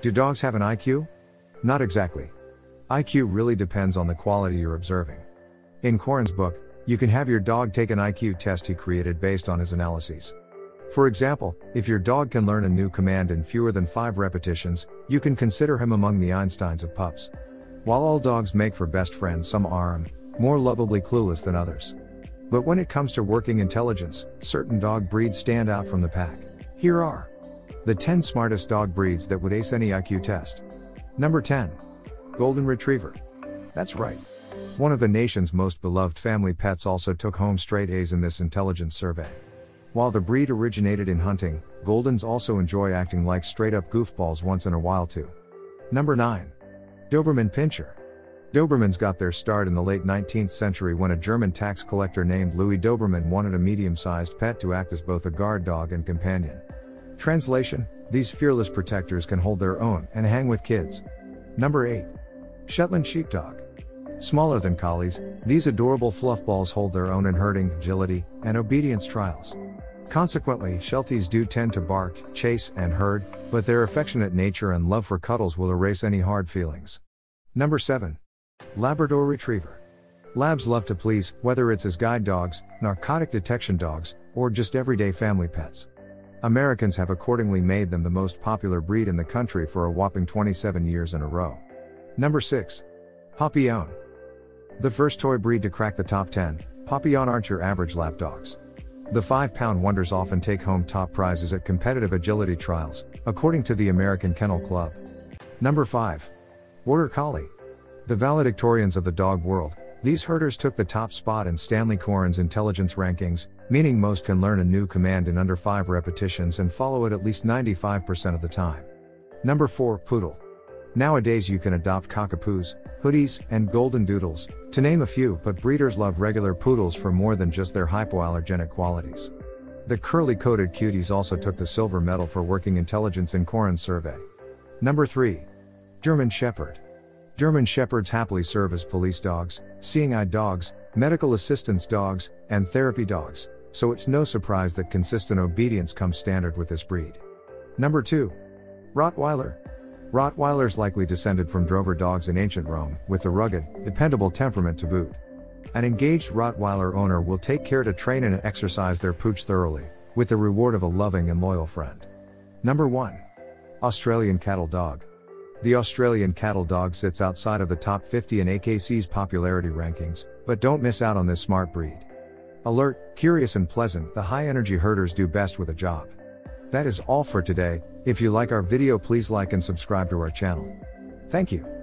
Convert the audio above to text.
Do dogs have an IQ? Not exactly. IQ really depends on the quality you're observing. In Coren's book, you can have your dog take an IQ test he created based on his analyses. For example, if your dog can learn a new command in fewer than 5 repetitions, you can consider him among the Einsteins of pups. While all dogs make for best friends, some are um, more lovably clueless than others. But when it comes to working intelligence, certain dog breeds stand out from the pack. Here are the 10 smartest dog breeds that would ace any IQ test. Number 10. Golden Retriever. That's right. One of the nation's most beloved family pets also took home straight A's in this intelligence survey. While the breed originated in hunting, Goldens also enjoy acting like straight up goofballs once in a while too. Number 9. Doberman Pinscher. Dobermans got their start in the late 19th century when a German tax collector named Louis Doberman wanted a medium sized pet to act as both a guard dog and companion. Translation These fearless protectors can hold their own and hang with kids. Number 8. Shetland Sheepdog. Smaller than collies, these adorable fluffballs hold their own in herding, agility, and obedience trials. Consequently, Shelties do tend to bark, chase, and herd, but their affectionate nature and love for cuddles will erase any hard feelings. Number 7. Labrador Retriever. Labs love to please, whether it's as guide dogs, narcotic detection dogs, or just everyday family pets. Americans have accordingly made them the most popular breed in the country for a whopping 27 years in a row. Number 6. Papillon. The first toy breed to crack the top 10, Papillon aren't your average lap dogs. The 5 pound wonders often take home top prizes at competitive agility trials, according to the American Kennel Club. Number 5. Border Collie. The valedictorians of the dog world, these herders took the top spot in Stanley Coren's intelligence rankings, meaning most can learn a new command in under 5 repetitions and follow it at least 95% of the time. Number 4. Poodle. Nowadays you can adopt cockapoos, hoodies, and golden doodles, to name a few, but breeders love regular poodles for more than just their hypoallergenic qualities. The curly coated cuties also took the silver medal for working intelligence in Coren's survey. Number 3. German Shepherd. German Shepherds happily serve as police dogs, seeing eye dogs, medical assistance dogs, and therapy dogs, so it's no surprise that consistent obedience comes standard with this breed. Number 2. Rottweiler. Rottweilers likely descended from drover dogs in ancient Rome, with the rugged, dependable temperament to boot. An engaged Rottweiler owner will take care to train and exercise their pooch thoroughly, with the reward of a loving and loyal friend. Number 1. Australian Cattle Dog. The Australian Cattle Dog sits outside of the top 50 in AKC's popularity rankings, but don't miss out on this smart breed. Alert, curious, and pleasant, the high energy herders do best with a job. That is all for today. If you like our video, please like and subscribe to our channel. Thank you.